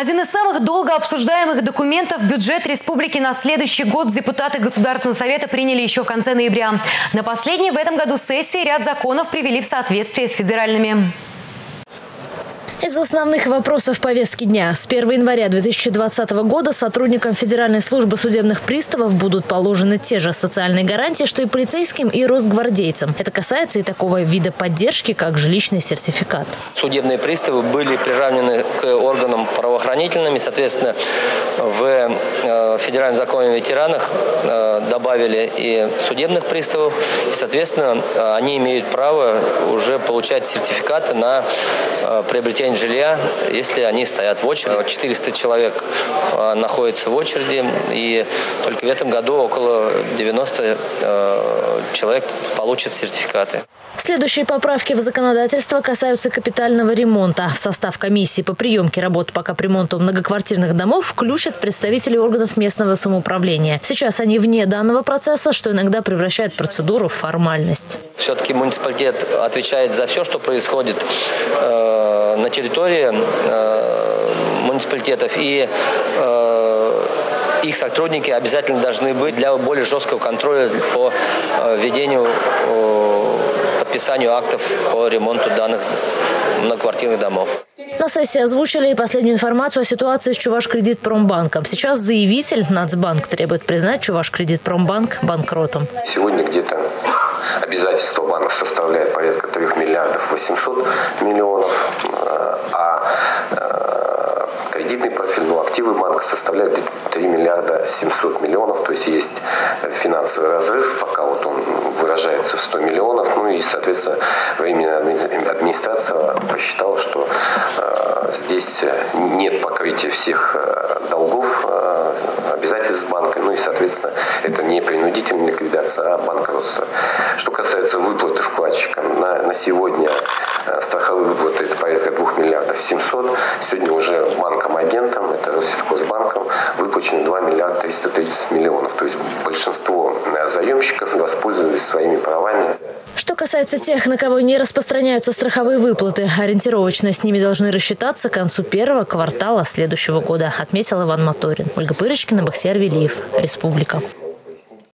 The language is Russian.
Один из самых долго обсуждаемых документов бюджет республики на следующий год депутаты Государственного совета приняли еще в конце ноября. На последней в этом году сессии ряд законов привели в соответствие с федеральными. Из основных вопросов повестки дня. С 1 января 2020 года сотрудникам Федеральной службы судебных приставов будут положены те же социальные гарантии, что и полицейским и росгвардейцам. Это касается и такого вида поддержки, как жилищный сертификат. Судебные приставы были приравнены к органам правоохранительным. Соответственно, в э, Федеральном законе о ветеранах э, добавили и судебных приставов. И, соответственно, они имеют право уже получать сертификаты на э, приобретение приобретения жилья, если они стоят в очереди. 400 человек а, находятся в очереди, и только в этом году около 90 а, человек получат сертификаты. Следующие поправки в законодательство касаются капитального ремонта. В состав комиссии по приемке работ по капремонту многоквартирных домов включат представители органов местного самоуправления. Сейчас они вне данного процесса, что иногда превращает процедуру в формальность. Все-таки муниципалитет отвечает за все, что происходит э, на территории э, муниципалитетов. И э, их сотрудники обязательно должны быть для более жесткого контроля по э, ведению подписанию актов по ремонту данных многоквартирных домов. На сессии озвучили и последнюю информацию о ситуации с Чуваш Кредит Промбанком. Сейчас заявитель Нацбанк требует признать Чуваш Кредит Промбанк банкротом. Сегодня где-то обязательства банка составляет порядка 3 миллиардов 800 миллионов, а э, кредитный портфель, ну, активы банка составляют 3 миллиарда 700 миллионов, то есть есть финансовый разрыв, пока вот он выражается в 100 миллионов, ну и, соответственно, временная администрация посчитала, что э, здесь нет покрытия всех э, долгов, э, обязательств банка, ну и, соответственно, это не принудительная ликвидация, а банкротство. Что касается выплаты вкладчикам, на, на сегодня э, страховые выплаты это порядка 2 миллиардов 700. Сегодня уже банком-агентом, это Россельхозбанком, выплачено 2 миллиарда 330 миллионов. То есть большинство э, заемщиков воспользовались своими правами. Что касается тех, на кого не распространяются страховые выплаты, ориентировочно с ними должны рассчитаться к концу первого квартала следующего года, отметил Иван Моторин. Ольга Пырочкина, Бахсер Велиев. Республика.